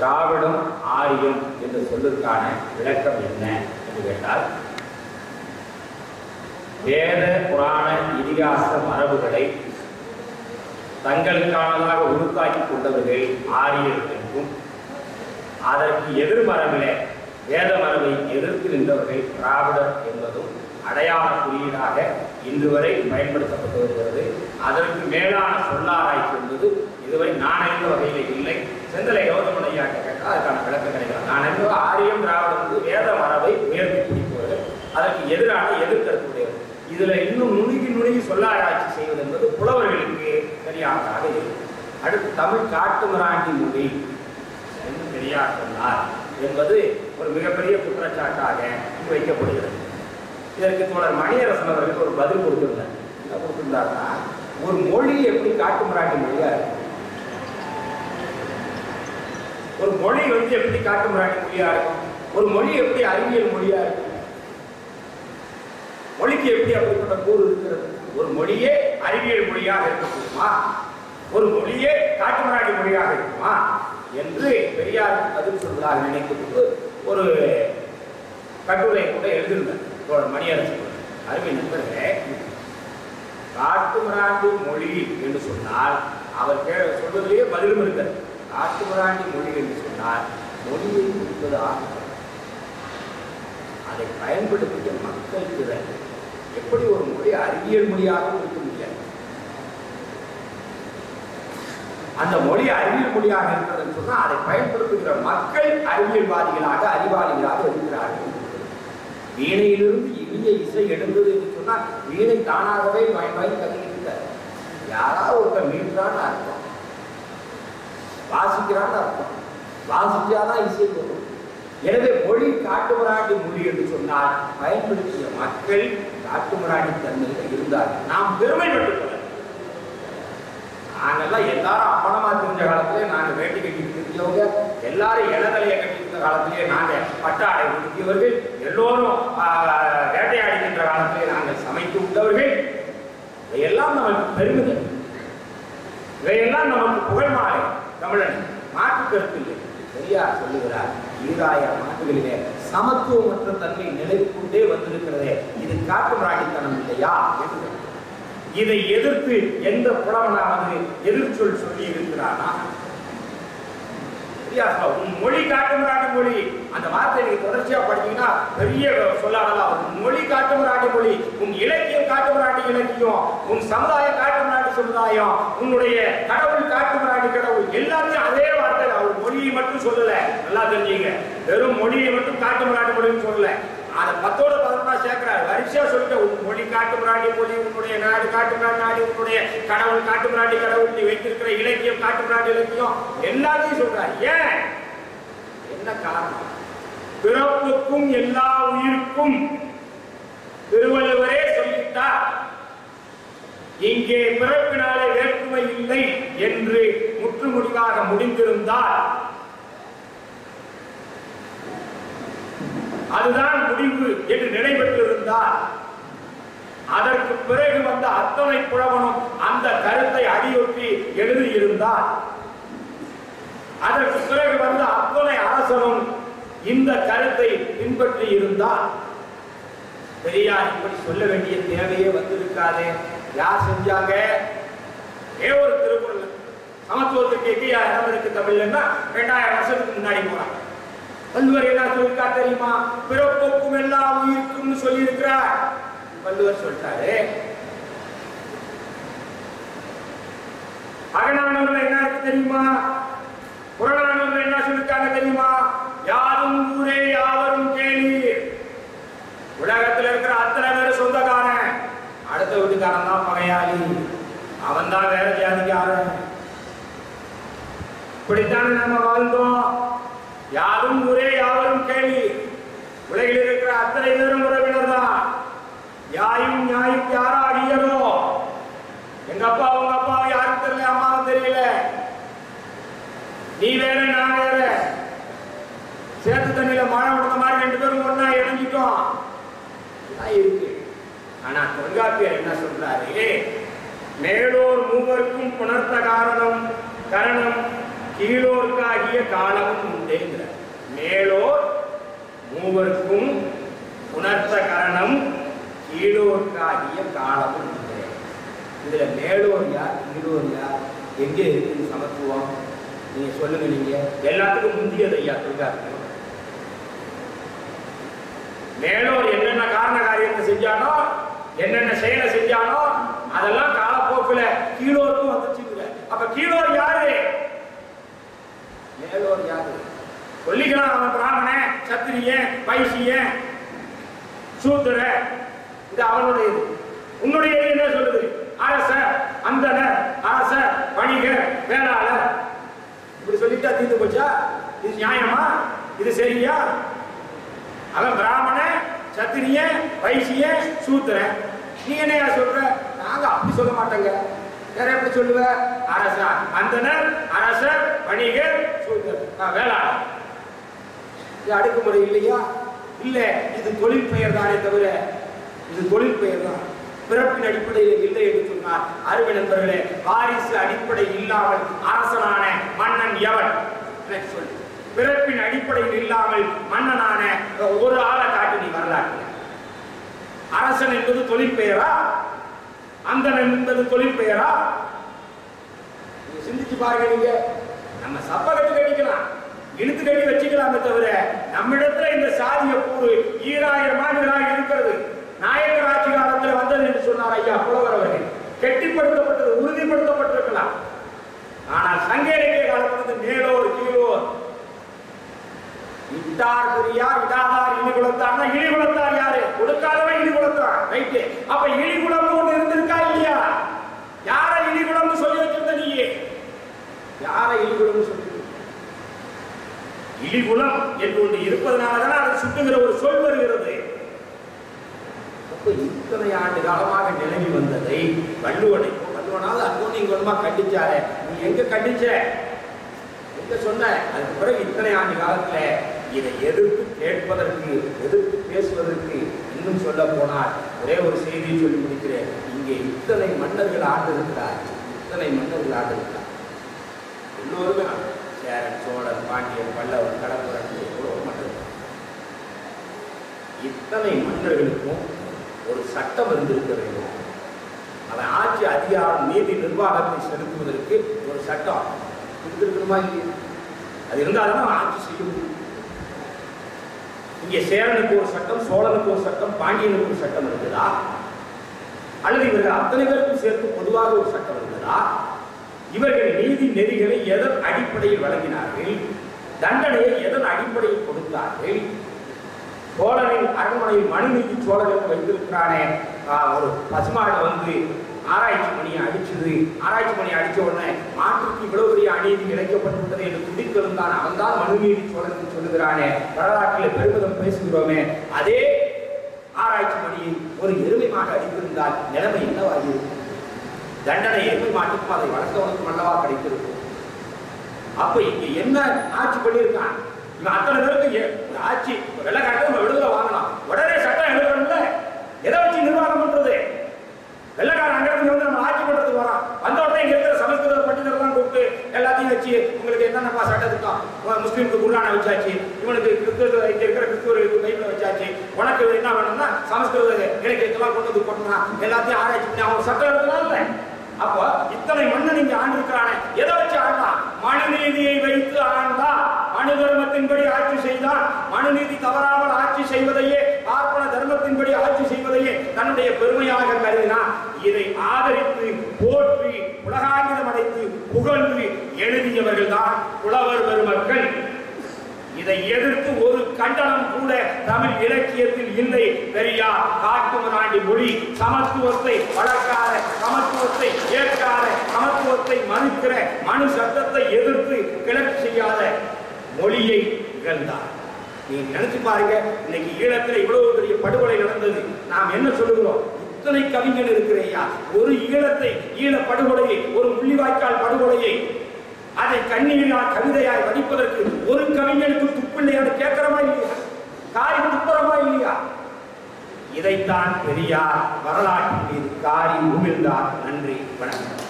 திராவிடம் ஆரியம் என்ற சொல்லுக்கான விளக்கம் என்ன என்று கேட்டால் வேத புராண இதிகாச மரபுகளை தங்களுக்கானதாக உருவாக்கி கொண்டவர்கள் ஆரியர் என்றும் அதற்கு எதிர்மரபிலே வேத மரபை எதிர்த்து நின்றவர்கள் திராவிடர் என்பதும் அடையாள குறியீடாக இன்று வரை பயன்படுத்தப்பட்டு வருகிறது. அதற்கு மேலான சொல்லாராய்ச்சி என்பது இதுவரை நான் அறிந்த வகையில் இல்லை. செந்தலை கௌதமன் ஐயா கேட்டால் அதுக்கான விளக்கம் கிடைக்கலாம் நான் அறிந்த ஆரியம் திராவிடம் வந்து வேத மரபை உயர்த்தி பிடிப்பவர்கள் அதற்கு எதிரான எதிர்கருத்துடையது இதுல இன்னும் நுணுகி நுணுகி சொல்லாராய்ச்சி செய்வது என்பது புலவர்களுக்கு தெரியாததாக இருக்கும் அடுத்து தமிழ் காட்டுமிராண்டி மொழி. என்று பெரியார் சொன்னார் என்பது ஒரு மிகப்பெரிய குற்றச்சாட்டாக வைக்கப்படுகிறது. இதற்கு தோழர் மணியரசன் அவர்களுக்கு ஒரு பதில் கொடுத்திருந்தார். என்ன கொடுத்திருந்தாருன்னா ஒரு மொழி எப்படி காட்டுமிராண்டி மொழியா இருக்கும் ஒரு மொழி வந்து எப்படி காட்டுமிராண்டி மொழியா இருக்கும்? ஒரு மொழி எப்படி அறிவியல் மொழியா இருக்கும்? மொழிக்கு எப்படி அப்படிப்பட்ட கூறு இருக்கிறது? ஒரு மொழியே அறிவியல் மொழியாக இருக்கக்கூடியமா ஒரு மொழியே காட்டுமிராண்டி மொழியாக இருக்குமா? என்று பெரியார் பதில் சொல்வதாக நினைத்துக்கொண்டு ஒரு கட்டுரை கூட எழுதியிருந்தார். தோழர் மணியரசன் அருமை நண்பர்களே காட்டுமிராண்டி மொழி என்று சொன்னால் அவர் கே சொல்வதிலேயே பதிலும் இருக்கிறது. காட்டுமிராண்டி மொழி என்று சொன்னால் மொழியை குறிப்பது ஆகும் அதை பயன்படுத்திய மக்கள் திறன் எப்படி ஒரு மொழி அறிவியல் மொழியாக இருக்க முடியாது? அந்த மொழி அறிவியல் மொழியாக இருக்கிறதுன்னு சொன்னா அதை பயன்படுத்துகிற மக்கள் அறிவியல்வாதிகளாக அறிவாளிகளாக இருக்கிறார்கள். வீணையிலிருந்து இனிய இசை எழுந்தது என்று சொன்னால் வீணை தானாகவே வாய் வாய் கற்றுக்கிட்டு யாராவது ஒருத்தர் மீண்டான அர்த்தம். வாசிக்கிறான்னு அர்த்தம். வாசிச்சாதான் இசை வரும். எனவே மொழி காட்டுமிராண்டி மொழி என்று சொன்னால் பயன்படுத்திய மக்கள் காட்டுமிராண்டி தன்மையில் இருந்தார்கள். நாம் பெருமைப்பட்டுக் கொள்ள நாங்கெல்லாம் எல்லாரும் அப்பனமா தெரிஞ்ச காலத்திலே நாங்க வேட்டி கட்டிட்டு தெரிஞ்சவங்க எல்லாரும் இளநிலையை கட்டியிருந்த காலத்திலே நாங்கள் பட்டாடை உடுத்தியவர்கள் எல்லோரும் வேட்டையாடுகின்ற காலத்திலே நாங்கள் சமைத்து விட்டவர்கள் இவையெல்லாம் நமக்கு பெருமிதம் இவையெல்லாம் நமக்கு புகழ் மாலை தமிழன் மாற்று கருத்து இல்லை பெரியார் சொல்லுகிறார் ஈராயிரம் ஆண்டுகளிலே சமத்துவமற்ற தன்மை நிலை கொண்டே வந்திருக்கிறதே இது காட்டுமிராண்டித்தனம் இல்லையா? என்று இதை எதிர்த்து எந்த புலவனாவது எதிர்ச்சொல் சொல்லி இருக்கிறானா பெரியார் சொல்ல, உன் மொழி காட்டுமிராண்டி மொழி. அந்த வார்த்தை நீங்க தொடர்ச்சியா படிச்சீங்கன்னா பெரிய சொல்லாடலாம் உன் மொழி காட்டுமிராண்டி மொழி உன் இலக்கியம் காட்டுமிராண்டி இலக்கியம் உன் சமுதாயம் காட்டுமிராண்டி சமுதாயம் உன்னுடைய கடவுள் காட்டுமிராண்டி கடவுள். எல்லாத்தையும் அதே வார்த்தை அவர் மொழியை மட்டும் சொல்லல. நல்லா தெரிஞ்சுங்க. வெறும் மொழியை மட்டும் காட்டுமிராண்டி மொழின்னு சொல்லல. அதை பத்தோட பதினொன்றா சேர்க்கிறார். வரிசையா சொல்லிட்டு உன் மொழி காட்டுமிராண்டி மொழி உன்னுடைய நாடு காட்டுமிராண்டி நாடு உன்னுடைய கடவுள் காட்டுமிராண்டி கடவுள் நீ வைத்திருக்கிற இலக்கியம் காட்டுமிராண்டி இலக்கியம் எல்லாத்தையும் சொல்றார். ஏன்? என்ன காரணம்? பிறப்புக்கும் எல்லா உயிருக்கும் திருவள்ளுவரே சொல்லிட்டார். இங்கே பிறப்பினாலே வேற்றுமை இல்லை என்று முற்றுமுடிவாக முடிந்திருந்தால் அதுதான் முடிவு என்று நினைவெற்றிருந்தால். அதற்கு பிறகு வந்த அத்தனை புலவனும் அந்த கருத்தை அடியொட்டி எழுதியிருந்தார். அதற்கு பிறகு வந்த அத்தனை அரசனும் இந்த கருத்தை பின்பற்றி இருந்தால் பெரியார் இப்படி சொல்ல வேண்டிய தேவையே வந்திருக்காதே. யார் செஞ்சாங்க? ஏ ஒரு திருக்குறள். சமத்துவத்துக்கு எங்கேயா இடம் இருக்கு தமிழ்லன்னா ரெண்டாயிரம் வருஷத்துக்கு முன்னாடி போறாங்க. வள்ளுவர் என்ன சொல்லிருக்கா தெரியுமா? பிறப்போக்கும் எல்லா உயிருக்கும்னு சொல்லி இருக்கிறார் வள்ளுவர் சொல்லிட்டாரு. அகநானூர்ல என்ன இருக்கு தெரியுமா? புறநானூர்ல என்ன சொல்லிருக்காங்க தெரியுமா? யாரும் ஊரே யாவரும் கேளி உலகத்துல இருக்கிற அத்தனை பேரும் சொந்தக்காரன் அடுத்த தான் பகையாளி. அவன் தான் வேற ஜாதிக்காரன். இப்படித்தானே நம்ம வாழ்ந்தோம்? யாரும் ஊரே யாவரும் கேள்வி உலகில் இருக்கிற அத்தனை பேரும் உறவினர் தான் யாயும் நியாயும் யாரா அடியரோ எங்க அப்பா உங்க அப்பா யாரும் தெரியல அம்மாவும் தெரியல. நீ வேற நான் வேற. சேத்து தண்ணியில மழை விடுற மாதிரி ரெண்டு பேரும் ஒன்னா இணைஞ்சிட்டோம். இருக்கு. ஆனா தொல்காப்பியர் என்ன சொல்றாரு மேலோர் மூவருக்கும் புணர்த்த காரணம் கரணம் கீழோர்க்காகிய காலமும் உண்டேங்கிற. மேலோர் மூவருக்கும் உணர்த்த கரணம் கீழோர்க்காகிய காலமும் உண்டே. இதுல மேலோர் யார் கீழோர் யார் எங்கே இருக்குன்னு சமத்துவம்? நீங்க சொல்லுங்க நீங்க. எல்லாத்துக்கும் முந்தியது ஐயா தொல்காப்பியம் மேலோர் என்னென்ன காரண காரியத்தை செஞ்சானோ என்னென்ன செயலை செஞ்சானோ அதெல்லாம் காலப்போக்கில் கீழோருக்கும் வந்துச்சுங்க அப்ப கீழோர் யாரு? மேலோர் யாரு? சொல்லிக்கலாம் அவன் பிராமணன் சத்திரியன் வைசியன் சூத்திர. இது அவனுடைய இது உன்னுடைய என்ன சொல்லுது? அரசர் அந்தனர் அரசர் வணிகர் வேளாளர் இப்படி சொல்லிட்டா தீர்ந்து போச்சா? இது நியாயமா? இது சரியா? அவன் பிராமணன் சத்திரிய வைசிய சூத்திர. நீ என்னையா சொல்ற? நாங்க அப்படி சொல்ல மாட்டோங்க. வேற எப்படி சொல்லுவ? அரசா அந்தனர் அரசர் வணிகர் சூத்திரர். ஆ, இது அடுக்குமுறை இல்லையா? இல்ல இது தொழில் பெயர் தானே தவிர இது தொழில் பெயர் தான். பிறப்பின் அடிப்படையில் இல்லை என்று சொன்னார். அருமை நண்பர்களே வாரிசு அடிப்படை இல்லாமல் அரசனான மன்னன் எவன்? எனக்கு சொல்லு. பிறப்பின் அடிப்படையில் இல்லாமல் மன்னனான ஒரு ஆளை காட்டு அரசன் என்பது தொழிற்பெயரா அந்தன் என்பது தொழிற்பெயரா சிந்திச்சு பாருங்க நீங்க. நம்ம சப்ப கட்டு கட்டிக்கலாம். இழுத்து கட்டி வச்சுக்கலாமே தவிர நம்மிடத்துல இந்த சாதிய கூறு ஈராயிரம் ஆண்டுகளாக இருக்கிறது. நாயக்கர் ஆட்சி காலத்துல வந்தது என்று சொன்னார் ஐயா புலவர் அவர்கள். கெட்டிப்படுத்தப்பட்டது உறுதிப்படுத்தப்பட்டிருக்கலாம். ஆனால் சங்க இலக்கிய காலத்திலிருந்து மேலோடு இட்டார் பெரியார் இடாதார் இனி குலத்தார்னா இனி குலத்தார் யாரு? கொடுக்காதவன் இனி குலத்தார் ரைட்டு அப்ப இனி குலம் ஒண்ணு இருந்திருக்கா இல்லையா? யார இனி குலம்னு சொல்லி வச்சிருந்த நீயே? யார இனி குலம்னு சொல்லி இழிகுலம் என்று ஒன்று இருப்பதனாலதான் அதை சுட்டுங்கிற ஒரு சொல் வருகிறது. அப்ப இத்தனை ஆண்டு காலமாக நிலவி வந்ததை வள்ளுவனை வள்ளுவனால் அன்போடு நீங்க ஒன்றுமா கண்டிச்சாரு. நீ எங்க கண்டிச்ச? எங்க சொன்ன? அதுக்கு பிறகு இத்தனை ஆண்டு காலத்துல இதை எதிர்த்து கேட்பதற்கு எதிர்த்து பேசுவதற்கு இன்னும் சொல்ல போனால் ஒரே ஒரு செய்தியை சொல்லி முடிக்கிறேன். இங்கே இத்தனை மன்னர்கள் ஆண்டிருக்கிறார். இத்தனை மன்னர்கள் ஆண்டிருக்கிறார். எல்லோருமே சேரன் சோழன் பாண்டியன் பல்லவன் கடம்புரன் எவ்வளோ மன்னர்கள் இத்தனை மன்னர்களுக்கும் ஒரு சட்டம் இருந்திருக்க வேண்டும். அவன் ஆட்சி அதிகாரம் நீதி நிர்வாகத்தை செலுத்துவதற்கு ஒரு சட்டம் இருந்திருக்கணுமா இல்லையா? அது இருந்தால்தான் ஆட்சி செய்ய முடியும். இங்கே சேரனுக்கு ஒரு சட்டம் சோழனுக்கு ஒரு சட்டம் பாண்டியனுக்கு ஒரு சட்டம் இருந்ததா? அல்லது இவர்கள் அத்தனை பேருக்கும் சேர்த்து பொதுவாக ஒரு சட்டம் இருந்ததா? இவர்கள் நீதி நெறிகளை எதன் அடிப்படையில் வழங்கினார்கள்? தண்டனையை எதன் அடிப்படையில் கொடுத்தார்கள்? சோழனின் அரண்மனையில் மனுநீதி சோழனுக்கு வைத்திருக்கிறானே. ஒரு பசுமாடை வந்து ஆராய்ச்சி மணியை அடிச்சது ஆராய்ச்சி மணி அடிச்ச உடனே மாற்றுக்கு இவ்வளவு பெரிய அநீதி இழைக்கப்பட்டுவிட்டது என்று துடித்திருந்தான் அவன் தான் மனுநீதி சோழன் சொல்லுகிறானே. வரலாற்றில் பெருமிதம் பேசுகிறோமே. அதே ஆராய்ச்சி பணியை ஒரு எருமை மாடு அடித்திருந்தால் நிலைமை என்னவாகியிருக்கும் தண்டனை எருமை மாட்டுக்கும் அதை வளர்த்தவனுக்கும் அல்லவா கிடைத்திருக்கும் அப்ப இங்க என்ன ஆட்சி பண்ணியிருக்கான்? இவன் அத்தனை பேருக்கு ஆட்சி வெள்ளக்காட்டு நம்ம விடுதலை வாங்கலாம். உடனே சட்டம் எழுதணும்ல. எதை வச்சு நிர்வாகம் பண்றது? வெள்ளக்காரன் அங்க இருந்து வந்து நம்ம ஆட்சி பண்றதுக்கு வரான் வந்த உடனே இங்க இருக்கிற சமஸ்கிருத பண்டிதர்லாம் கூப்பிட்டு வச்சாச்சு உங்களுக்கு என்னென்னப்பா சட்டத்திட்டம் உன் முஸ்லீமுக்கு குர்ஆனை வச்சாச்சு இவனுக்கு கிறிஸ்துவ இங்கே இருக்கிற கிறிஸ்துவர்களுக்கு பைபிளை வச்சாச்சு. உனக்கு என்ன வேணும்னா சமஸ்கிருத இலக்கியத்தெல்லாம் கொண்டு வந்து போட்டுனா எல்லாத்தையும் ஆராய்ச்சி பண்ணி அவன் சட்டம் எழுதலாம்ல அப்போ இத்தனை மன்னன் நீங்க ஆண்டிருக்கிறானே எதை வச்சு ஆண்டா மனுநீதியை வைத்து ஆண்டா மனு தர்மத்தின்படி ஆட்சி செய்தான். மனுநீதி தவறாமல் ஆட்சி செய்வதையே பார்ப்பன தர்மத்தின்படி ஆட்சி செய்வதையே தன்னுடைய பெருமையாக கருதினார் இதை ஆதரித்து போற்றி உலகாங்கிதம் அடைத்து புகழ்ந்து எழுதியவர்கள் தான் புலவர் பெருமக்கள். இதை எதிர்த்து ஒரு கண்டனம் கூட தமிழ் இலக்கியத்தில் இல்லை பெரியார். காட்டுமராண்டி மொழி சமத்துவத்தை வளர்க்காத சமத்துவத்தை ஏற்காத சமத்துவத்தை மறுக்கிற மனு சட்டத்தை எதிர்த்து கிளர்ச்சி செய்யாத மொழியை இகழ்ந்தார். நீங்கள் நினைச்சு பாருங்க. இன்னைக்கு ஈழத்துல இவ்வளவு பெரிய படுகொலை நடந்தது. நாம் என்ன சொல்லுகிறோம்? இத்தனை கவிஞர் இருக்கிறையா ஒரு ஈழத்தை ஈழ படுகொலையை ஒரு முள்ளிவாய்க்கால் படுகொலையை அதை கண்ணீரா கவிதையாய் வடிப்பதற்கு ஒரு கவிஞனுக்கு துப்பில்லையான்னு கேட்கிறமா இல்லையா? காரி துப்புறமா இல்லையா? இதைத்தான் பெரியார் வரலாற்றில் காரி உமிழ்ந்தார். நன்றி வணக்கம்.